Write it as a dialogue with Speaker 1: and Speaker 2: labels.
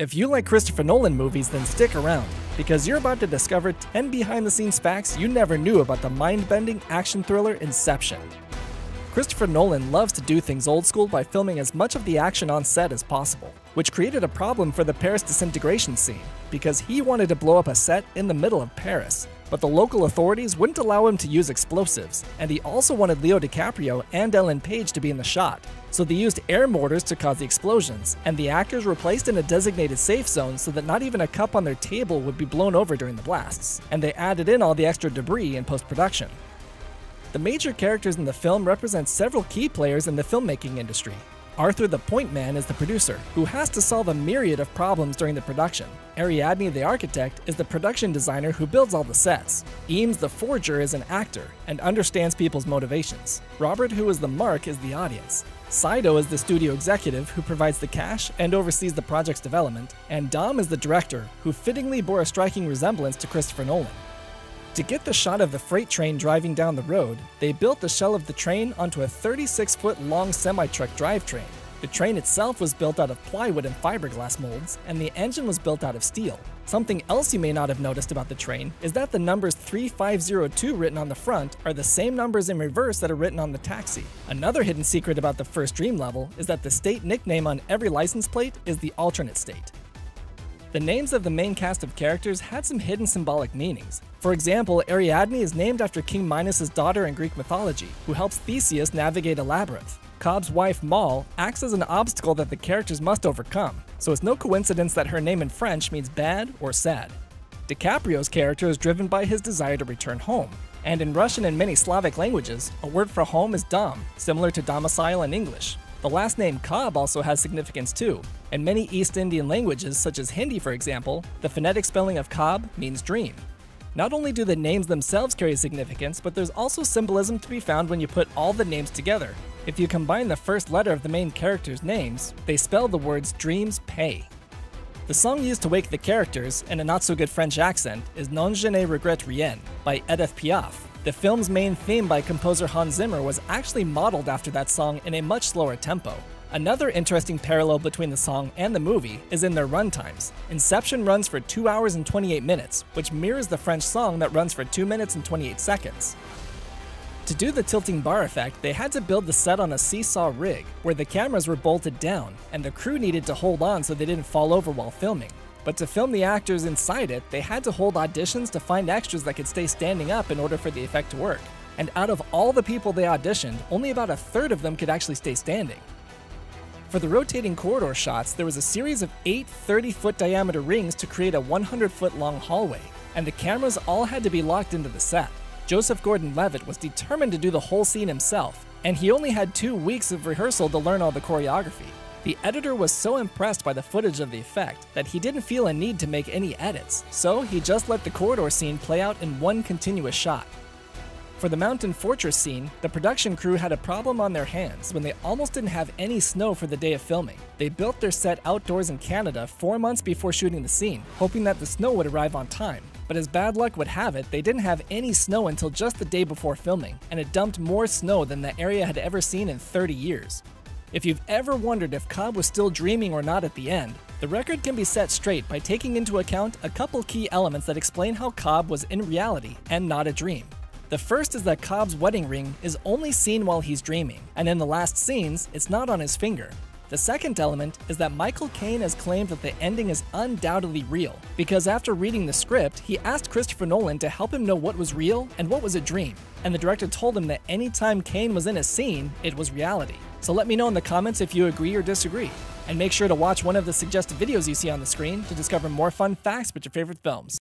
Speaker 1: If you like Christopher Nolan movies, then stick around, because you're about to discover 10 behind the scenes facts you never knew about the mind bending action thriller Inception. Christopher Nolan loves to do things old school by filming as much of the action on set as possible, which created a problem for the Paris disintegration scene, because he wanted to blow up a set in the middle of Paris, but the local authorities wouldn't allow him to use explosives, and he also wanted Leo DiCaprio and Ellen Page to be in the shot. So they used air mortars to cause the explosions, and the actors were placed in a designated safe zone so that not even a cup on their table would be blown over during the blasts, and they added in all the extra debris in post production. The major characters in the film represent several key players in the filmmaking industry, Arthur the Point Man is the producer, who has to solve a myriad of problems during the production. Ariadne the architect is the production designer who builds all the sets. Eames the forger is an actor and understands people's motivations. Robert, who is the mark, is the audience. Saito is the studio executive who provides the cash and oversees the project's development, and Dom is the director, who fittingly bore a striking resemblance to Christopher Nolan. To get the shot of the freight train driving down the road, they built the shell of the train onto a 36 foot long semi truck drivetrain. The train itself was built out of plywood and fiberglass molds, and the engine was built out of steel. Something else you may not have noticed about the train is that the numbers 3502 written on the front are the same numbers in reverse that are written on the taxi. Another hidden secret about the first Dream level is that the state nickname on every license plate is the alternate state. The names of the main cast of characters had some hidden symbolic meanings. For example, Ariadne is named after King Minos' daughter in Greek mythology, who helps Theseus navigate a labyrinth. Cobb's wife, Mal, acts as an obstacle that the characters must overcome, so it's no coincidence that her name in French means bad or sad. DiCaprio's character is driven by his desire to return home, and in Russian and many Slavic languages, a word for home is dom, similar to domicile in English. The last name Cobb also has significance too. In many East Indian languages, such as Hindi for example, the phonetic spelling of Cobb means dream. Not only do the names themselves carry significance, but there's also symbolism to be found when you put all the names together. If you combine the first letter of the main characters' names, they spell the words dreams pay. The song used to wake the characters, in a not so good French accent, is Non je ne regrette rien by Edith Piaf, the film's main theme by composer Hans Zimmer was actually modeled after that song in a much slower tempo. Another interesting parallel between the song and the movie is in their runtimes. Inception runs for 2 hours and 28 minutes, which mirrors the French song that runs for 2 minutes and 28 seconds. To do the tilting bar effect, they had to build the set on a seesaw rig, where the cameras were bolted down, and the crew needed to hold on so they didn't fall over while filming. But to film the actors inside it, they had to hold auditions to find extras that could stay standing up in order for the effect to work. And out of all the people they auditioned, only about a third of them could actually stay standing. For the rotating corridor shots, there was a series of eight 30 foot diameter rings to create a 100 foot long hallway, and the cameras all had to be locked into the set. Joseph Gordon Levitt was determined to do the whole scene himself, and he only had two weeks of rehearsal to learn all the choreography. The editor was so impressed by the footage of the effect that he didn't feel a need to make any edits, so he just let the corridor scene play out in one continuous shot. For the mountain fortress scene, the production crew had a problem on their hands when they almost didn't have any snow for the day of filming. They built their set outdoors in Canada four months before shooting the scene, hoping that the snow would arrive on time. But as bad luck would have it, they didn't have any snow until just the day before filming, and it dumped more snow than the area had ever seen in 30 years. If you've ever wondered if Cobb was still dreaming or not at the end, the record can be set straight by taking into account a couple key elements that explain how Cobb was in reality and not a dream. The first is that Cobb's wedding ring is only seen while he's dreaming, and in the last scenes, it's not on his finger. The second element is that Michael Caine has claimed that the ending is undoubtedly real, because after reading the script, he asked Christopher Nolan to help him know what was real and what was a dream, and the director told him that anytime Caine was in a scene, it was reality. So let me know in the comments if you agree or disagree. And make sure to watch one of the suggested videos you see on the screen to discover more fun facts about your favorite films.